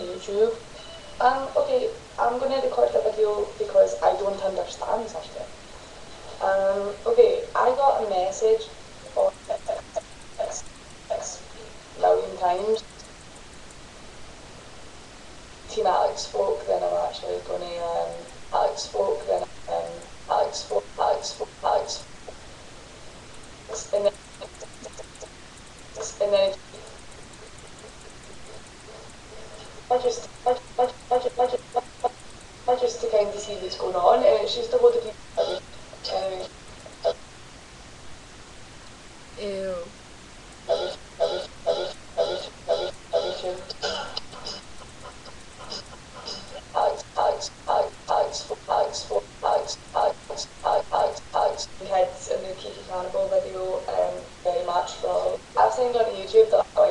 YouTube. Um, okay, I'm gonna record the video because I don't understand something. Um, okay, I got a message on six, six million times. Team Alex Folk, then I'm actually gonna um, Alex Folk, then um, Alex Folk, Alex Folk, Alex Folk, and then and then just, I, I, I, I, I, I just again to see this going on, and it's just a lot of people. Uh, Ew. Heads and the Kiki Kannibal video um, very much from. I've seen on YouTube that I've got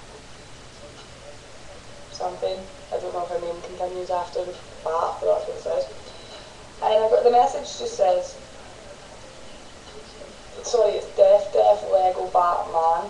something. I don't know if her name continues after the bat, but that's what it says. And I've got the message just says, sorry, it's Deaf Deaf Lego Batman.